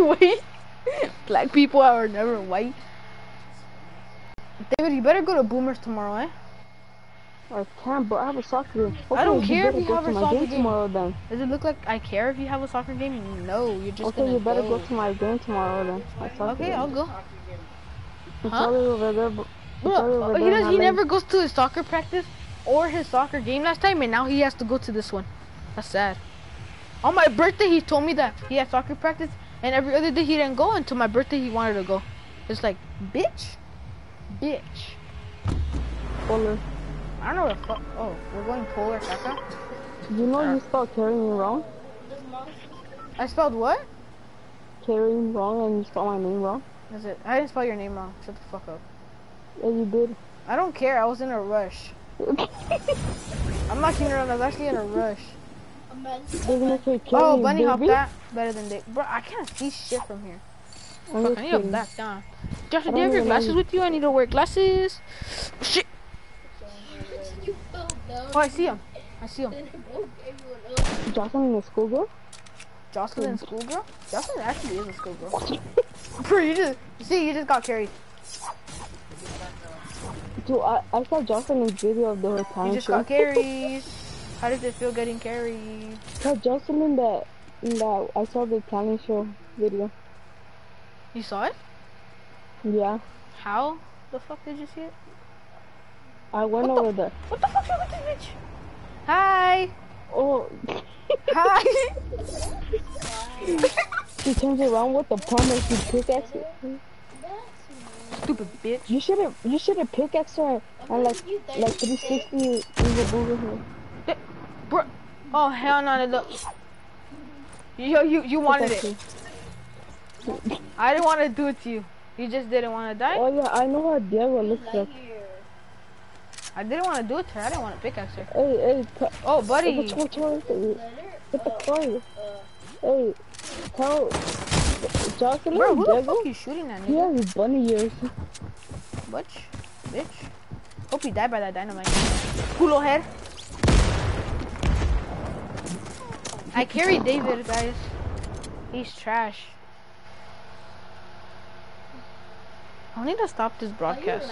white. Black people are never white. David, you better go to Boomers tomorrow, eh? I can't, but I have a soccer game. I don't care if you have a soccer game game. tomorrow then. Does it look like I care if you have a soccer game? No, you're just Okay, gonna you better go. go to my game tomorrow then. Okay, game. I'll go. It's Huh? over there, but Bro, it's already over he does. He never goes to his soccer practice or his soccer game last time, and now he has to go to this one. That's sad. On my birthday, he told me that he had soccer practice, and every other day he didn't go until my birthday. He wanted to go. It's like, bitch, bitch. Polar. I don't know what the fuck. Oh, we're going polar caca. You know Uh. you spelled carrying wrong? I spelled what? Carrying wrong and you spelled my name wrong? Is it? I didn't spell your name wrong. Shut the fuck up. Yeah, you did. I don't care. I was in a rush. I'm not kidding around. I was actually in a rush. Oh, bunny hop that better than Dave. Bro, I can't see shit from here. I'm Fuck, I need to back down. Josh, do you have your glasses with you? I need to wear glasses. Shit. Oh, I see him. I see him. Jocelyn in the school girl? Jocelyn, schoolgirl? Jocelyn actually is a schoolgirl. Bro, you just, you see, you just got carried. Dude, I, I saw Jocelyn's video of the You time You just got carried. How does it feel getting carried? saw Jocelyn that, that I saw the talent show video. You saw it? Yeah, How the fuck did you see it? I went What the- over there. What the fuck's wrong with this bitch? Hi. Oh, Hi. she turns around with the palm and she pickaxe it. Stupid bitch. You should have, you should have pickaxe her and like, like 360 in the over here. Bro. Oh, hell no. no. Yo, you, you wanted it. I didn't want to do it to you. You just didn't want to die? Oh yeah, I know what Diego looks like. I didn't want to do it to her. I didn't want to pickaxe her. Hey, hey, Oh, buddy. What's what's wrong with you? Get the car. Hey, tell Jocelyn Bro, who the Diego. fuck you shooting at, He nigga? has bunny ears. Butch? Bitch. Hope you die by that dynamite. Culo head. I carried David, guys. He's trash. I need to stop this broadcast.